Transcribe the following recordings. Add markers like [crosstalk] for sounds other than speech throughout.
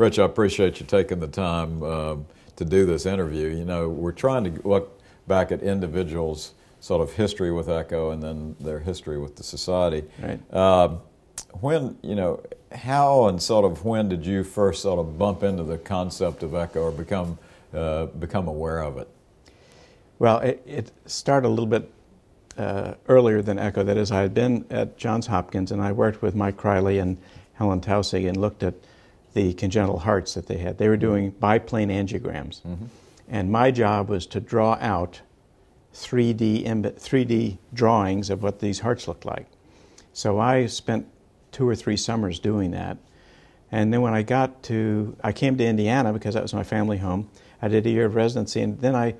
Rich, I appreciate you taking the time um, to do this interview. You know, we're trying to look back at individuals' sort of history with Echo and then their history with the society. Right. Uh, when, you know, how and sort of when did you first sort of bump into the concept of Echo or become, uh, become aware of it? Well, it, it started a little bit uh, earlier than ECHO. That is, I had been at Johns Hopkins and I worked with Mike Criley and Helen Taussig and looked at the congenital hearts that they had. They were doing biplane angiograms. Mm-hmm. And my job was to draw out 3D, 3D drawings of what these hearts looked like. So I spent two or three summers doing that. And then when I got to, I came to Indiana because that was my family home. I did a year of residency, and then I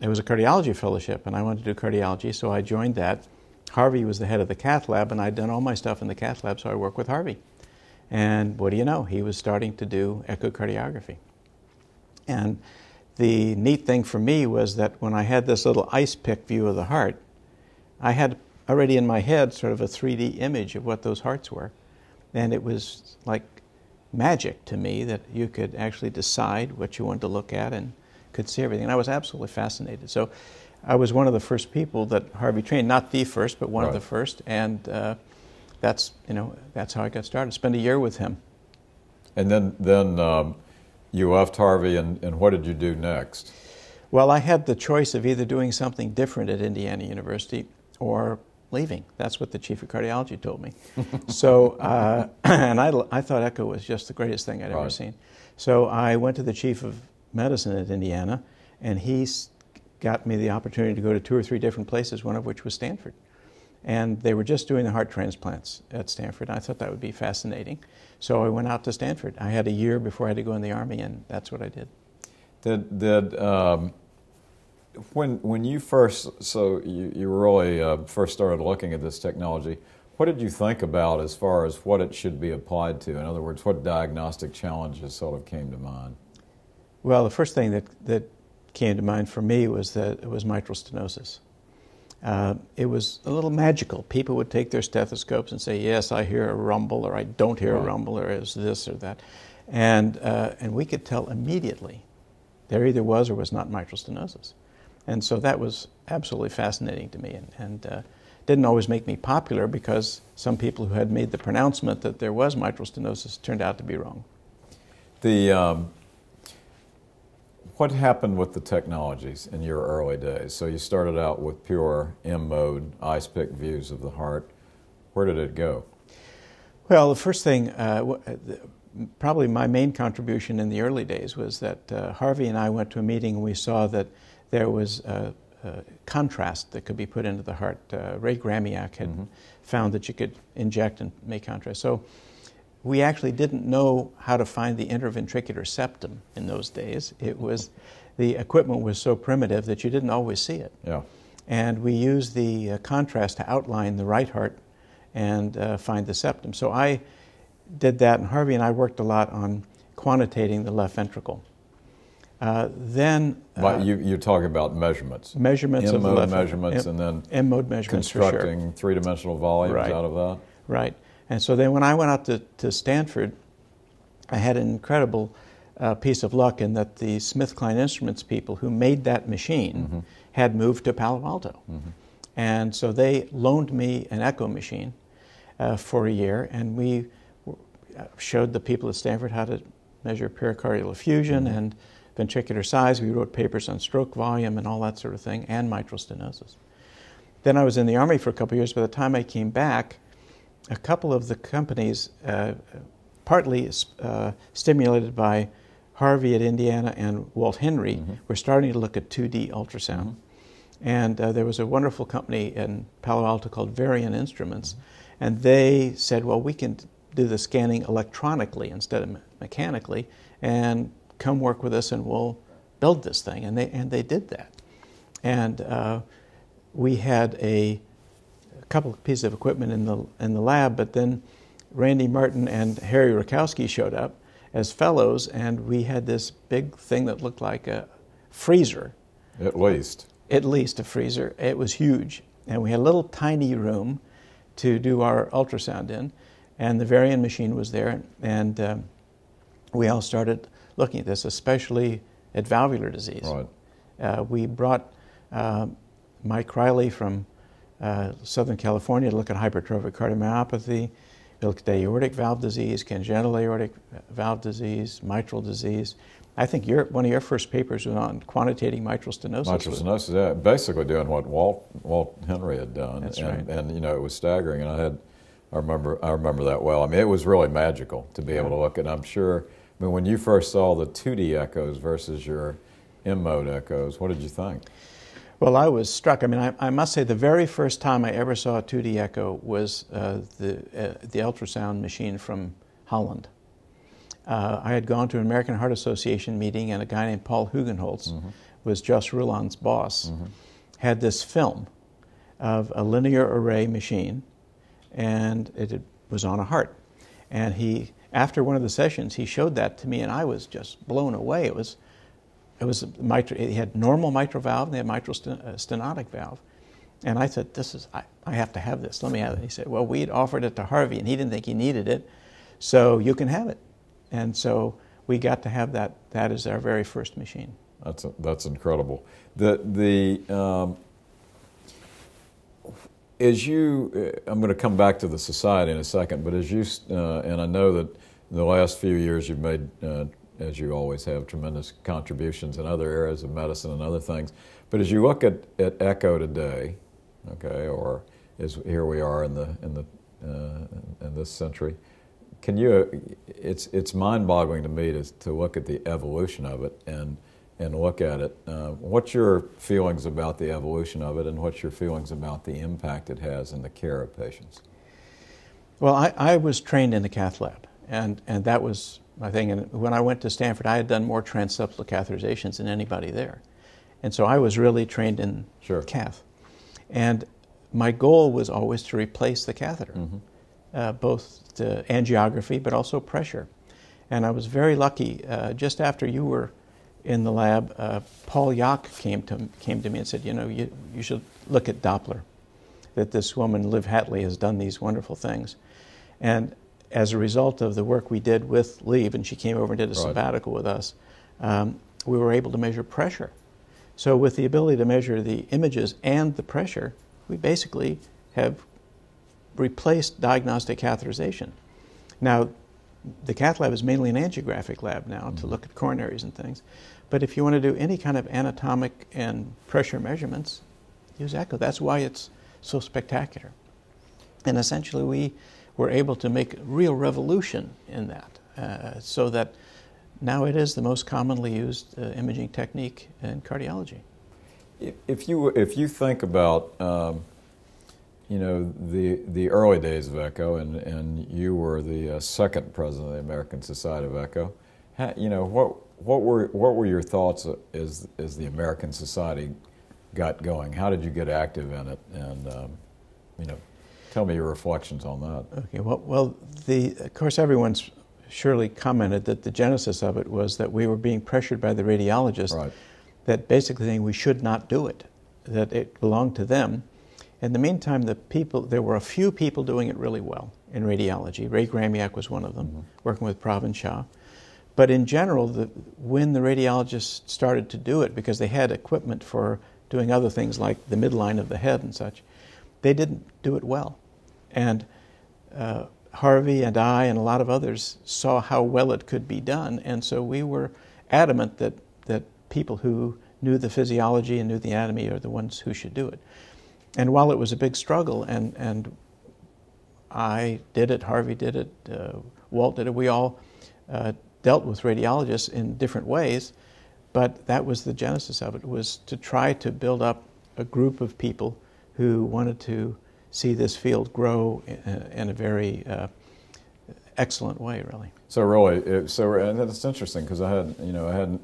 it was a cardiology fellowship, and I wanted to do cardiology, so I joined that. Harvey was the head of the cath lab, and I'd done all my stuff in the cath lab, so I worked with Harvey. And what do you know? He was starting to do echocardiography. And the neat thing for me was that when I had this little ice pick view of the heart, I had already in my head sort of a 3D image of what those hearts were. And it was like magic to me that you could actually decide what you wanted to look at and could see everything. And I was absolutely fascinated. So I was one of the first people that Harvey trained, not the first, but one right. of the first. And uh, that's, you know, that's how I got started. Spend a year with him. And then, then um, you left Harvey, and, and what did you do next? Well, I had the choice of either doing something different at Indiana University or leaving. That's what the chief of cardiology told me. [laughs] so, uh, [clears throat] and I, I thought Echo was just the greatest thing I'd right. ever seen. So I went to the chief of medicine at Indiana, and he got me the opportunity to go to two or three different places, one of which was Stanford. And they were just doing the heart transplants at Stanford. I thought that would be fascinating. So I went out to Stanford. I had a year before I had to go in the Army, and that's what I did. Did, did um, when, when you first, so you, you really uh, first started looking at this technology, what did you think about as far as what it should be applied to? In other words, what diagnostic challenges sort of came to mind? Well, the first thing that, that came to mind for me was that it was mitral stenosis. Uh, it was a little magical. People would take their stethoscopes and say, "Yes, I hear a rumble," or "I don't hear right. a rumble," or "Is this or that," and uh, and we could tell immediately there either was or was not mitral stenosis, and so that was absolutely fascinating to me, and, and uh, didn't always make me popular because some people who had made the pronouncement that there was mitral stenosis turned out to be wrong. The um, what happened with the technologies in your early days? So you started out with pure M mode, ice pick views of the heart. Where did it go? Well, the first thing, uh, uh probably my main contribution in the early days was that uh, Harvey and I went to a meeting and we saw that there was a, a contrast that could be put into the heart. Uh, Ray Gramiak had mm-hmm. found that you could inject and make contrast. So we actually didn't know how to find the interventricular septum in those days. It was the equipment was so primitive that you didn't always see it. Yeah. And we used the uh, contrast to outline the right heart and uh, find the septum. So I did that, and Harvey and I worked a lot on quantitating the left ventricle. Uh, then uh, you you talk about measurements, measurements M-mode of the left measurements, M- and then M mode measurements, constructing sure. three-dimensional volumes right. out of that. Right. And so then when I went out to, to Stanford, I had an incredible uh, piece of luck in that the SmithKline Instruments people who made that machine mm-hmm. had moved to Palo Alto. Mm-hmm. And so they loaned me an echo machine uh, for a year, and we uh, showed the people at Stanford how to measure pericardial effusion mm-hmm. and ventricular size. We wrote papers on stroke volume and all that sort of thing, and mitral stenosis. Then I was in the Army for a couple of years. By the time I came back, a couple of the companies, uh, partly uh, stimulated by Harvey at Indiana and Walt Henry, mm-hmm. were starting to look at 2D ultrasound. Mm-hmm. And uh, there was a wonderful company in Palo Alto called Varian Instruments, mm-hmm. and they said, well, we can do the scanning electronically instead of me- mechanically, and come work with us and we'll build this thing. And they, and they did that. And uh, we had a couple of pieces of equipment in the, in the lab, but then Randy Martin and Harry Rakowski showed up as fellows, and we had this big thing that looked like a freezer. At least. At least a freezer. It was huge. And we had a little tiny room to do our ultrasound in, and the Varian machine was there. And um, we all started looking at this, especially at valvular disease. Right. Uh, we brought uh, Mike Criley from uh, Southern California to look at hypertrophic cardiomyopathy. We looked at aortic valve disease, congenital aortic valve disease, mitral disease. I think your, one of your first papers was on quantitating mitral stenosis. Mitral stenosis, yeah, basically doing what Walt Walt Henry had done, That's and, right. and you know it was staggering, and I had, I remember, I remember that well. I mean, it was really magical to be able to look at. I'm sure. I mean, when you first saw the 2D echoes versus your M mode echoes, what did you think? Well, I was struck. I mean, I, I, must say, the very first time I ever saw a 2D echo was uh, the, uh, the ultrasound machine from Holland. Uh, I had gone to an American Heart Association meeting, and a guy named Paul Hugenholtz mm-hmm. was Jos Roelandt's boss, mm-hmm. had this film of a linear array machine, and it was on a heart. And he, after one of the sessions, he showed that to me, and I was just blown away. It was it was a mitral, it had normal mitral valve and they had mitral uh, stenotic valve. And I said, this is, I, I have to have this. Let me have it. He said, well, we'd offered it to Harvey and he didn't think he needed it. So you can have it. And so we got to have that. That is our very first machine. That's, a, that's incredible. The, the, um, as you, uh, I'm going to come back to the society in a second, but as you, uh, and I know that in the last few years you've made uh, as you always have, tremendous contributions in other areas of medicine and other things. But as you look at, at ECHO today, okay, or as here we are in the in the uh, in this century, can you? It's it's mind-boggling to me to to look at the evolution of it and and look at it. Uh, what's your feelings about the evolution of it, and what's your feelings about the impact it has in the care of patients? Well, I, I was trained in the cath lab, and and that was my thing. And when I went to Stanford, I had done more transseptal catheterizations than anybody there. And so I was really trained in sure. cath. And my goal was always to replace the catheter, mm-hmm. uh, both the angiography but also pressure. And I was very lucky. Uh, just after you were in the lab, uh, Paul Yock came to, came to me and said, You know, you, you should look at Doppler, that this woman, Liv Hatle, has done these wonderful things. And as a result of the work we did with Liv, and she came over and did a right. sabbatical with us, um, we were able to measure pressure. So, with the ability to measure the images and the pressure, we basically have replaced diagnostic catheterization. Now, the cath lab is mainly an angiographic lab now mm-hmm. to look at coronaries and things. But if you want to do any kind of anatomic and pressure measurements, use echo. That's why it's so spectacular. And essentially, we were able to make real revolution in that, uh, so that now it is the most commonly used uh, imaging technique in cardiology. If you if you think about um, you know the the early days of Echo, and and you were the uh, second president of the American Society of Echo, you know what what were what were your thoughts as as the American Society got going? How did you get active in it, and um, you know Tell me your reflections on that. Okay, well, well the, of course, everyone's surely commented that the genesis of it was that we were being pressured by the radiologists right. that basically saying we should not do it, that it belonged to them. In the meantime, the people, there were a few people doing it really well in radiology. Ray Gramiak was one of them, mm-hmm. working with Pravin Shah. But in general, the, when the radiologists started to do it, because they had equipment for doing other things like the midline of the head and such, they didn't do it well. And uh, Harvey and I and a lot of others saw how well it could be done, and so we were adamant that, that people who knew the physiology and knew the anatomy are the ones who should do it. And while it was a big struggle, and, and I did it, Harvey did it, uh, Walt did it, we all uh, dealt with radiologists in different ways, but that was the genesis of it, was to try to build up a group of people who wanted to see this field grow in, a very uh, excellent way, really. So really, it, so and it's interesting because I had you know I hadn't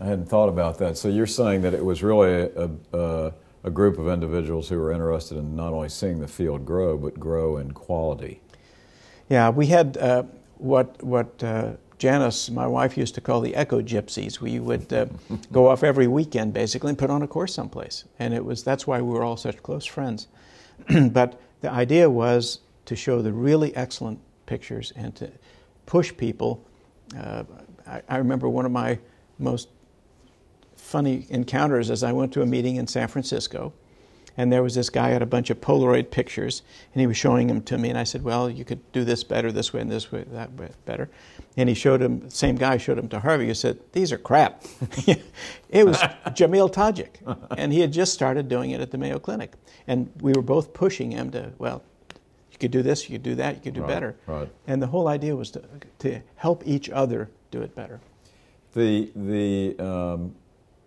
I hadn't thought about that. So you're saying that it was really a, a, a group of individuals who were interested in not only seeing the field grow but grow in quality. Yeah, we had uh, what what. Uh, Janice, my wife, used to call the echo gypsies. We would uh, go off every weekend, basically, and put on a course someplace. And it was that's why we were all such close friends. [clears throat] but the idea was to show the really excellent pictures and to push people. Uh, I, I remember one of my most funny encounters as I went to a meeting in San Francisco and there was this guy had a bunch of Polaroid pictures, and he was showing them to me, and I said, "Well, you could do this better, this way, and this way, that way better." And he showed him. Same guy showed him to Harvey. He said, "These are crap." [laughs] it was Jamil Tajik, and he had just started doing it at the Mayo Clinic, and we were both pushing him to, well, you could do this, you could do that, you could do Right, better. right. And the whole idea was to to help each other do it better. The the um,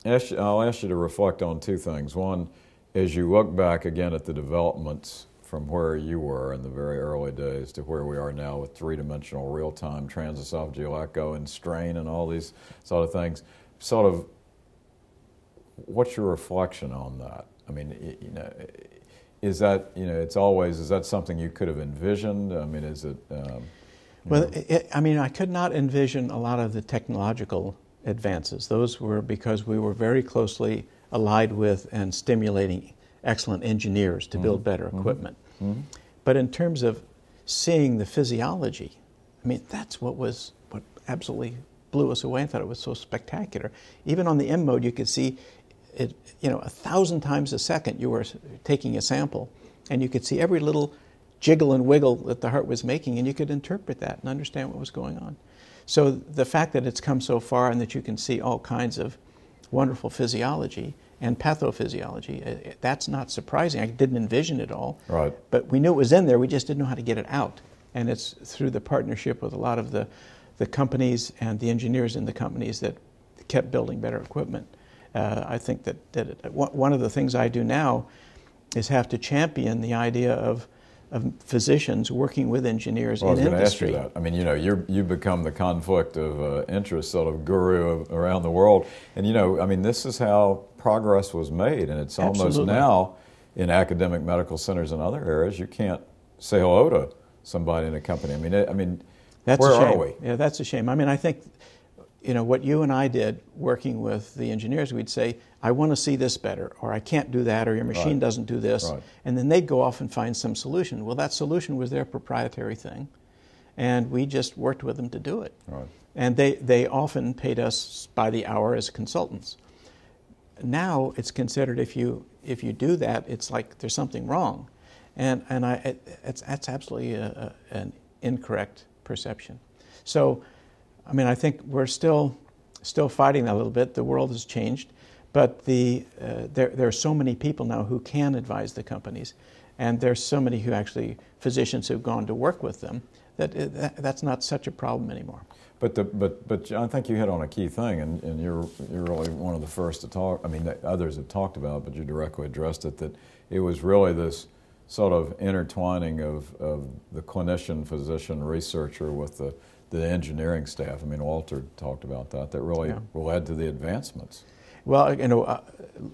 I'll ask you to reflect on two things. One, as you look back again at the developments from where you were in the very early days to where we are now with three-dimensional real-time transesophageal echo and strain and all these sort of things, sort of, what's your reflection on that? I mean, you know, is that you know, it's always is that something you could have envisioned? I mean, is it? Um, Well, it, I mean, I could not envision a lot of the technological advances. Those were because we were very closely allied with and stimulating excellent engineers to build mm-hmm. better mm-hmm. equipment. Mm-hmm. But in terms of seeing the physiology, I mean, that's what was what absolutely blew us away. and thought it was so spectacular. Even on the M mode, you could see it, you know, a thousand times a second you were taking a sample, and you could see every little jiggle and wiggle that the heart was making, and you could interpret that and understand what was going on. So the fact that it's come so far and that you can see all kinds of wonderful physiology and pathophysiology, eh, eh, that's not surprising. I didn't envision it all. Right. But we knew it was in there, we just didn't know how to get it out. And it's through the partnership with a lot of the, the companies and the engineers in the companies that kept building better equipment. Uh, I think that, that it, one of the things I do now is have to champion the idea of, of physicians working with engineers Well, I was in going to ask industry. you that. I mean, you know, you you become the conflict of uh, interest sort of guru of, around the world, and you know, I mean, this is how progress was made, and it's almost Absolutely. now in academic medical centers and other areas you can't say hello to somebody in a company. I mean, I mean, That's where a shame. are we? Yeah, that's a shame. I mean, I think, you know, what you and I did working with the engineers, we'd say, I want to see this better, or I can't do that, or your machine Right. doesn't do this. Right. And then they'd go off and find some solution. Well, that solution was their proprietary thing, and we just worked with them to do it. Right. And they, they often paid us by the hour as consultants. Now it's considered if you, if you do that, it's like there's something wrong. And, and I, it, it's, that's absolutely a, a, an incorrect perception. So, I mean, I think we're still, still fighting that a little bit. The world has changed, but the, uh, there, there are so many people now who can advise the companies, and there's so many who actually, physicians who've gone to work with them, that, uh, that that's not such a problem anymore. But the, but but I think you hit on a key thing, and, and you're you're really one of the first to talk. I mean, others have talked about, but you directly addressed it. That it was really this sort of intertwining of, of the clinician, physician, researcher with the the engineering staff. I mean, Walter talked about that. That really Yeah. led to the advancements. Well, you know, uh,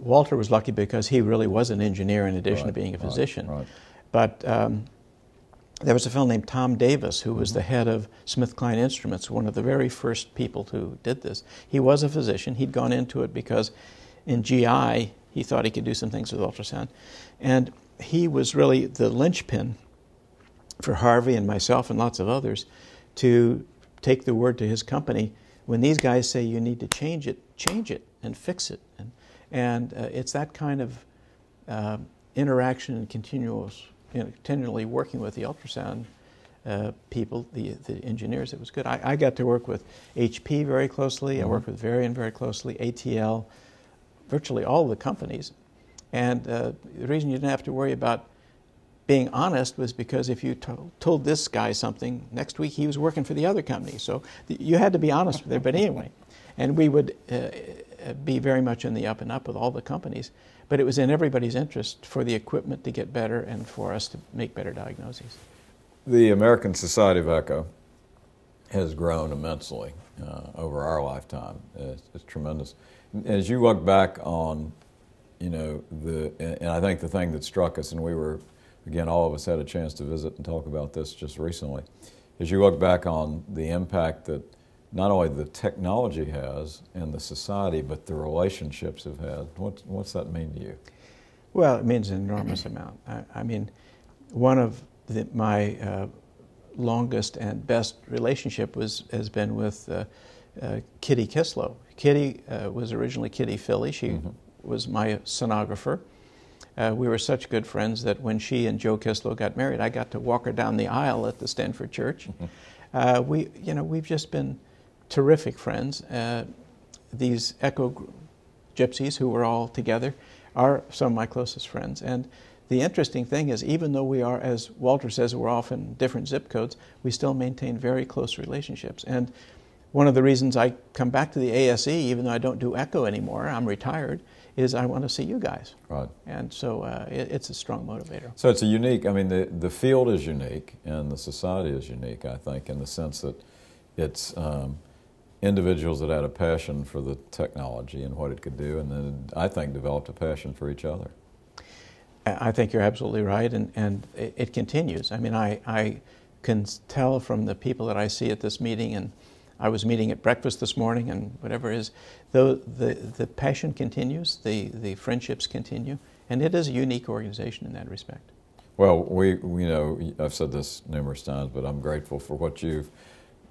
Walter was lucky because he really was an engineer in addition to being a physician. right. But um, there was a fellow named Tom Davis who Mm-hmm. was the head of SmithKline Instruments, one of the very first people who did this. He was a physician. He'd gone into it because in GI he thought he could do some things with ultrasound, and he was really the linchpin for Harvey and myself and lots of others to take the word to his company. When these guys say you need to change it, change it and fix it. And, and uh, it's that kind of uh, interaction and continuous, you know, continually working with the ultrasound uh, people, the, the engineers, it was good. I, I got to work with HP very closely. I worked with Varian very closely, ATL, virtually all the companies. And uh, the reason you didn't have to worry about being honest was because if you to- told this guy something, next week he was working for the other company. So th- you had to be honest with everybody anyway. And we would uh, uh, be very much in the up and up with all the companies. But it was in everybody's interest for the equipment to get better and for us to make better diagnoses. The American Society of Echo has grown immensely uh, over our lifetime. It's, it's tremendous. As you look back on, you know, the, and I think the thing that struck us, and we were, again, all of us had a chance to visit and talk about this just recently, as you look back on the impact that not only the technology has in the society, but the relationships have had. What, what's that mean to you? Well, it means an enormous amount. I, I mean, one of the, my uh, longest and best relationship was has been with uh, uh, Kitty Kislow. Kitty uh, was originally Kitty Philly. She Mhm. was my sonographer. Uh, we were such good friends that when she and Joe Kislow got married, I got to walk her down the aisle at the Stanford Church. Uh, we, you know, we've just been terrific friends. Uh, these echo gypsies who were all together are some of my closest friends. And the interesting thing is, even though we are, as Walter says, we're off in different zip codes, we still maintain very close relationships. And one of the reasons I come back to the ASE, even though I don't do echo anymore, I'm retired, is I want to see you guys. Right. And so uh, it, it's a strong motivator. So it's a unique. I mean, the the field is unique, and the society is unique. I think, in the sense that it's um, individuals that had a passion for the technology and what it could do, and then I think developed a passion for each other. I think you're absolutely right, and, and it, it continues. I mean, I, I can tell from the people that I see at this meeting, and I was meeting at breakfast this morning, and whatever it is, though the, the passion continues, the, the friendships continue, and it is a unique organization in that respect. Well, we, we you know I've said this numerous times, but I'm grateful for what you've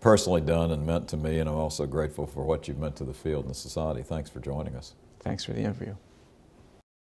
personally done and meant to me, and I'm also grateful for what you've meant to the field and the society. Thanks for joining us. Thanks for the interview.